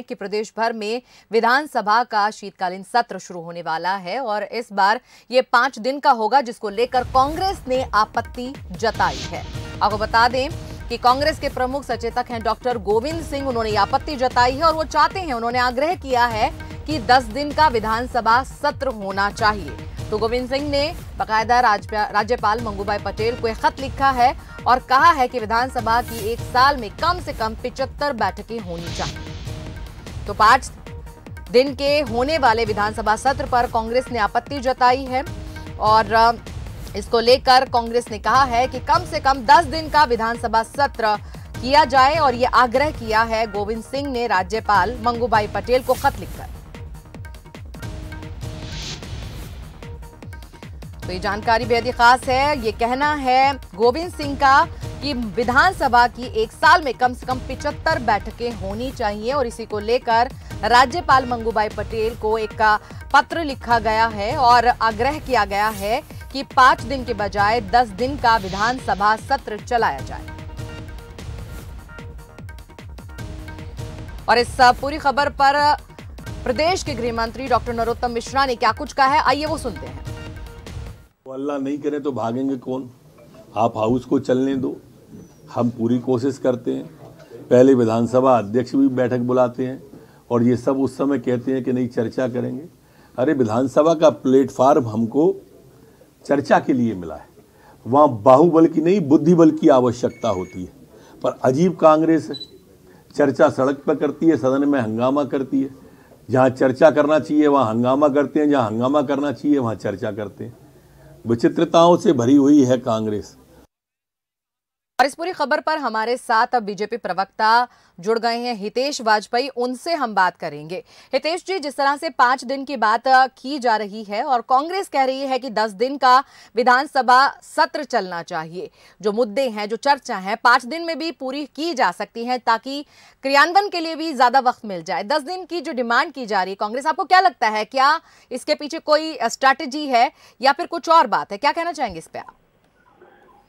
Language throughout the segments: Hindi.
हैं कि प्रदेश भर में विधानसभा का शीतकालीन सत्र शुरू होने वाला है और इस बार ये पाँच दिन का होगा जिसको लेकर कांग्रेस ने आपत्ति जताई है। आपको बता दें कि कांग्रेस के प्रमुख सचेतक हैं डॉक्टर गोविंद सिंह, उन्होंने आपत्ति जताई है और वो चाहते हैं, उन्होंने आग्रह किया है कि 10 दिन का विधानसभा सत्र होना चाहिए। तो गोविंद सिंह ने बाकायदा राज्यपाल मंगूभाई पटेल को खत लिखा है और कहा है कि विधानसभा की एक साल में कम से कम पिचहत्तर बैठकें होनी चाहिए। तो पाँच दिन के होने वाले विधानसभा सत्र पर कांग्रेस ने आपत्ति जताई है और इसको लेकर कांग्रेस ने कहा है कि कम से कम 10 दिन का विधानसभा सत्र किया जाए और ये आग्रह किया है गोविंद सिंह ने राज्यपाल मंगूभाई पटेल को खत लिखकर। तो ये जानकारी बेहद खास है। ये कहना है, गोविंद सिंह का कि विधानसभा की एक साल में कम से कम पिचहत्तर बैठकें होनी चाहिए और इसी को लेकर राज्यपाल मंगूभाई पटेल को एक पत्र लिखा गया है और आग्रह किया गया है कि पाँच दिन के बजाय दस दिन का विधानसभा सत्र चलाया जाए। और इस पूरी खबर पर प्रदेश के गृह मंत्री डॉक्टर नरोत्तम मिश्रा ने क्या कुछ कहा है? आइए वो सुनते हैं। अल्लाह नहीं करे तो भागेंगे कौन? आप हाउस को चलने दो। हम पूरी कोशिश करते हैं। पहले विधानसभा अध्यक्ष भी बैठक बुलाते हैं और ये सब उस समय कहते हैं कि नहीं, चर्चा करेंगे। अरे, विधानसभा का प्लेटफार्म हमको चर्चा के लिए मिला है। वहाँ बाहुबल की नहीं बुद्धि बल की आवश्यकता होती है। पर अजीब कांग्रेस है। चर्चा सड़क पर करती है, सदन में हंगामा करती है। जहाँ चर्चा करना चाहिए, वहाँ हंगामा करते हैं। जहाँ हंगामा करना चाहिए, वहाँ चर्चा करते हैं। विचित्रताओं से भरी हुई है कांग्रेस। और इस पूरी खबर पर हमारे साथ अब बीजेपी प्रवक्ता जुड़ गए हैं हितेश वाजपेयी। उनसे हम बात करेंगे। हितेश जी, जिस तरह से पाँच दिन की बात की जा रही है और कांग्रेस कह रही है कि दस दिन का विधानसभा सत्र चलना चाहिए। जो मुद्दे हैं, जो चर्चा है, पाँच दिन में भी पूरी की जा सकती है ताकि क्रियान्वयन के लिए भी ज़्यादा वक्त मिल जाए। दस दिन की जो डिमांड की जा रही है, कांग्रेस, आपको क्या लगता है? क्या इसके पीछे कोई स्ट्रैटेजी है या फिर कुछ और बात है? क्या कहना चाहेंगे इस पर आप?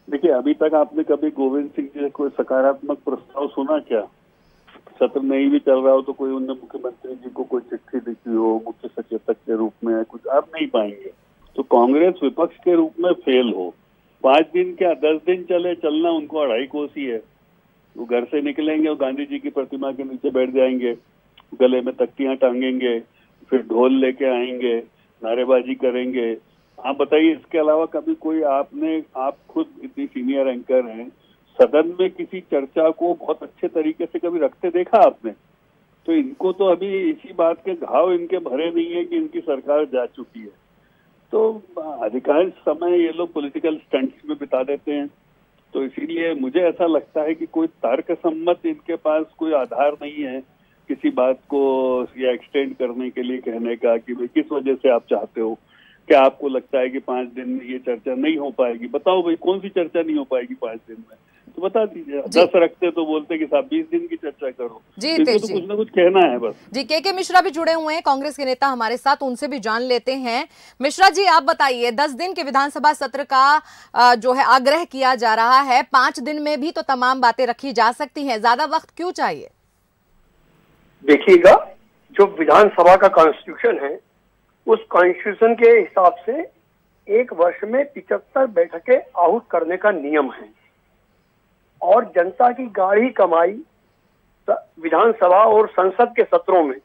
देखिए, अभी तक आपने कभी गोविंद सिंह जी कोई सकारात्मक प्रस्ताव सुना क्या? सत्र नहीं भी चल रहा हो तो कोई उनने मुख्यमंत्री जी को कोई चिट्ठी लिखी हो, मुख्य सचेतक के रूप में कुछ? आप नहीं पाएँगे। तो कांग्रेस विपक्ष के रूप में फेल हो। पाँच दिन क्या, दस दिन चले, चलना उनको अढ़ाई कोसी है। वो घर से निकलेंगे और गांधी जी की प्रतिमा के नीचे बैठ जाएँगे। गले में तख्तियाँ टांगेंगे, फिर ढोल लेके आएँगे, नारेबाजी करेंगे आप बताइए, इसके अलावा कभी कोई आपने, आप खुद इतनी सीनियर एंकर हैं, सदन में किसी चर्चा को बहुत अच्छे तरीके से कभी रखते देखा आपने? तो इनको तो अभी इसी बात के घाव इनके भरे नहीं है कि इनकी सरकार जा चुकी है। तो अधिकांश समय ये लोग पॉलिटिकल स्टंट्स में बिता देते हैं। तो इसीलिए मुझे ऐसा लगता है कि कोई तर्क सम्मत इनके पास कोई आधार नहीं है किसी बात को या एक्सटेंड करने के लिए कहने का कि भाई किस वजह से आप चाहते हो। क्या आपको लगता है कि पाँच दिन में ये चर्चा नहीं हो पाएगी? बताओ भाई कौन सी चर्चा नहीं हो पाएगी पाँच दिन में? तो बता दीजिए। दस रखते तो बोलते कि साहब बीस दिन की चर्चा करो। जी तो जी। कुछ ना कुछ कहना है बस। जी के के मिश्रा भी जुड़े हुए हैं कांग्रेस के नेता हमारे साथ उनसे भी जान लेते हैं। मिश्रा जी आप बताइए दस दिन के विधानसभा सत्र का जो है आग्रह किया जा रहा है पाँच दिन में भी तो तमाम बातें रखी जा सकती है। ज़्यादा वक्त क्यों चाहिए? देखिएगा जो विधानसभा का कॉन्स्टिट्यूशन है उस कॉन्स्टिट्यूशन के हिसाब से एक वर्ष में पिचहत्तर बैठकें आउट करने का नियम है। और जनता की गाढ़ी कमाई विधानसभा और संसद के सत्रों में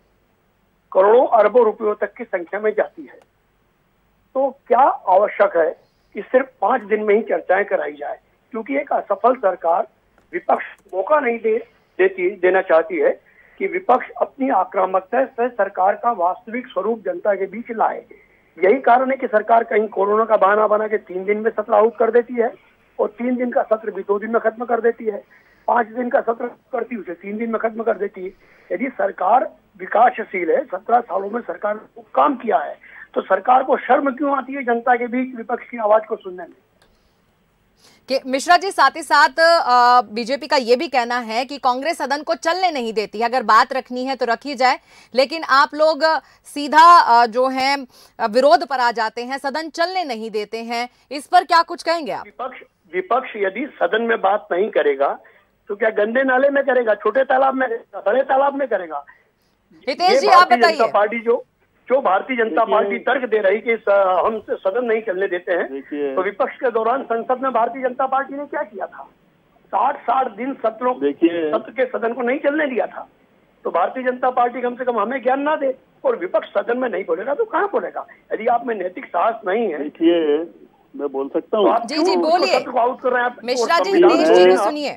करोड़ों अरबों रुपयों तक की संख्या में जाती है। तो क्या आवश्यक है कि सिर्फ़ पाँच दिन में ही चर्चाएँ कराई जाए? क्योंकि एक असफल सरकार विपक्ष मौका नहीं दे, देती, देना चाहती है। कि विपक्ष अपनी आक्रामकता से सरकार का वास्तविक स्वरूप जनता के बीच लाए। यही कारण है कि सरकार कहीं कोरोना का बहाना बना के तीन दिन में सत्र आउट कर देती है और तीन दिन का सत्र भी दो दिन में खत्म कर देती है। पाँच दिन का सत्र करती उसे तीन दिन में खत्म कर देती है। यदि सरकार विकासशील है, सत्रह सालों में सरकार काम किया है तो सरकार को शर्म क्यों आती है जनता के बीच विपक्ष की आवाज़ को सुनने में? कि मिश्रा जी साथ ही साथ बीजेपी का यह भी कहना है कि कांग्रेस सदन को चलने नहीं देती। अगर बात रखनी है तो रखी जाए लेकिन आप लोग सीधा जो है विरोध पर आ जाते हैं सदन चलने नहीं देते हैं। इस पर क्या कुछ कहेंगे आप? विपक्ष विपक्ष यदि सदन में बात नहीं करेगा तो क्या गंदे नाले में करेगा छोटे तालाब में बड़े तालाब में करेगा? हितेश जी, आप बताइए। पार्टी जो जो भारतीय जनता पार्टी तर्क दे रही कि हम सदन नहीं चलने देते हैं तो विपक्ष के दौरान संसद में भारतीय जनता पार्टी ने क्या किया था? साठ साठ दिन सत्रों सत्र के सदन को नहीं चलने दिया था। तो भारतीय जनता पार्टी कम से कम हमें ज्ञान ना दे और विपक्ष सदन में नहीं बोलेगा तो कहाँ बोलेगा? यदि आप में नैतिक साहस नहीं है देखिए मैं बोल सकता तो हूँ आप जी, जी, बोलिए। सत्र को आउट कर रहे हैं? आप? मिश्रा जी संविधान जी को सुनिए।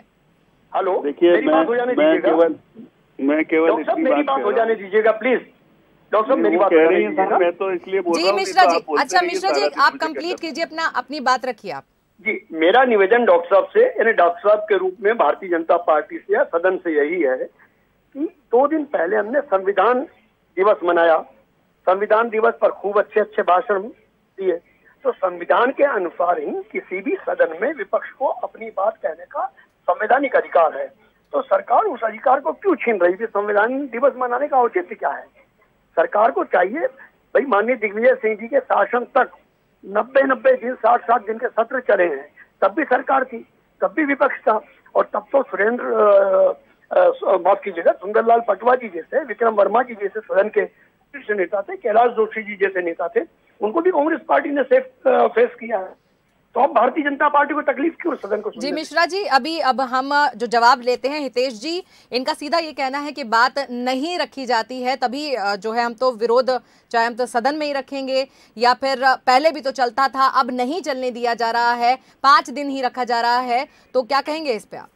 हेलो? देखिए मेरी मैं बात हो जाने मैं दीजिएगा। केवल मैं केवल मेरी बात हो जाने दीजिएगा प्लीज़। डॉक्टर साहब मेरी बात कह रही है मैं तो इसलिए बोल जी रहा हूँ मिश्रा जी अच्छा मिश्रा जी आप कंप्लीट कीजिए अपना अपनी बात रखिए आप। जी मेरा निवेदन डॉक्टर साहब से यानी डॉक्टर साहब के रूप में भारतीय जनता पार्टी से या सदन से यही है कि दो दिन पहले हमने संविधान दिवस मनाया। संविधान दिवस पर खूब अच्छे अच्छे भाषण दिए। तो संविधान के अनुसार ही किसी भी सदन में विपक्ष को अपनी बात कहने का संवैधानिक अधिकार है। तो सरकार उस अधिकार को क्यों छीन रही थी? संविधान दिवस मनाने का औचित्य क्या है? सरकार को चाहिए, भाई माननीय दिग्विजय सिंह जी के शासन तक नब्बे नब्बे दिन, साठ साठ दिन के सत्र चले हैं। तब भी सरकार थी, तब भी विपक्ष था, और तब तो सुरेंद्र माफ़ कीजिएगा सुंदरलाल पटवा जी जैसे, विक्रम वर्मा जी जैसे सदन के नेता थे, कैलाश जोशी जी जैसे नेता थे, उनको भी कांग्रेस पार्टी ने सेफ़ फेस किया है। तो अब भारतीय जनता पार्टी को तकलीफ़ क्यों सदन को जी मिश्रा जी अभी अब हम जो जवाब लेते हैं हितेश जी इनका सीधा ये कहना है कि बात नहीं रखी जाती है तभी जो है हम तो विरोध चाहे हम तो सदन में ही रखेंगे या फिर पहले भी तो चलता था अब नहीं चलने दिया जा रहा है पाँच दिन ही रखा जा रहा है तो क्या कहेंगे इस पे आप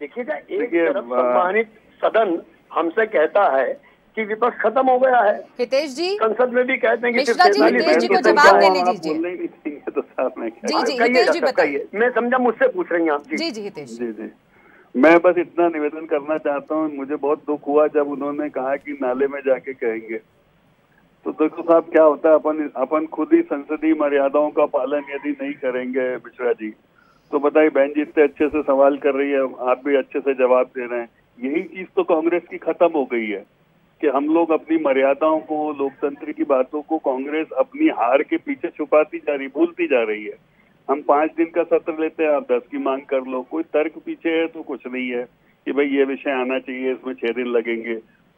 देखिए, सम्मानित सदन हमसे कहता है कि विपक्ष खत्म हो गया है हितेश जी संसद में भी कहते हैं कि मिश्रा जी, हितेश जी को जवाब है। देने दीजिए। साहब मैं जी, जी, हितेश जी बताइए। मैं समझा मुझसे पूछ रही हैं आप। जी। जी हितेश जी जी। मैं बस इतना निवेदन करना चाहता हूँ मुझे बहुत दुख हुआ जब उन्होंने कहा कि नाले में जाके कहेंगे। तो देखो साहब क्या होता है अपन अपन खुद ही संसदीय मर्यादाओं का पालन यदि नहीं करेंगे मिश्रा जी तो बताइए बहन जी इतने अच्छे से सवाल कर रही है आप भी अच्छे से जवाब दे रहे हैं। यही चीज़ तो कांग्रेस की खत्म हो गई है। कि हम लोग अपनी मर्यादाओं को लोकतंत्र की बातों को कांग्रेस अपनी हार के पीछे छुपाती जा रही भूलती जा रही है। हम पाँच दिन का सत्र लेते हैं आप दस की मांग कर लो। कोई तर्क पीछे है तो कुछ नहीं है कि भाई ये विषय आना चाहिए इसमें छह दिन लगेंगे।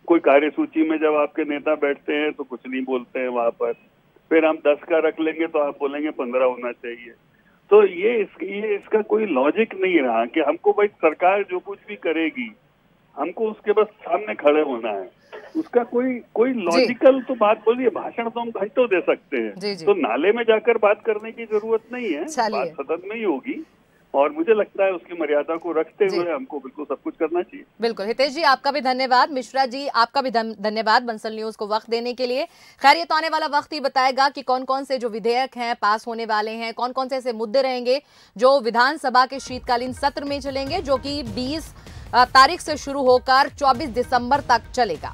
कोई कार्यसूची में जब आपके नेता बैठते हैं तो कुछ नहीं बोलते हैं वहाँ पर। फिर हम दस का रख लेंगे तो आप बोलेंगे पंद्रह होना चाहिए। तो ये इस, ये इसका कोई लॉजिक नहीं रहा कि हमको भाई सरकार जो कुछ भी करेगी हमको उसके बस सामने खड़े होना है। उसका कोई कोई लॉजिकल तो बात बोलिए भाषण तो हम घंटों दे सकते हैं। जी। तो नाले में जाकर बात करने की ज़रूरत नहीं है। बात सदन में ही होगी। और मुझे लगता है उसकी मर्यादा को रखते हुए हमको बिल्कुल सब कुछ करना चाहिए। बिल्कुल। हितेश जी आपका भी धन्यवाद। मिश्रा जी आपका भी धन्यवाद बंसल न्यूज़ को वक्त देने के लिए। खैर ये तो आने वाला वक्त ही बताएगा कि कौन कौन से जो विधेयक हैं पास होने वाले हैं कौन कौन से ऐसे मुद्दे रहेंगे जो विधानसभा के शीतकालीन सत्र में चलेंगे जो कि 20 तारीख से शुरू होकर 24 दिसंबर तक चलेगा।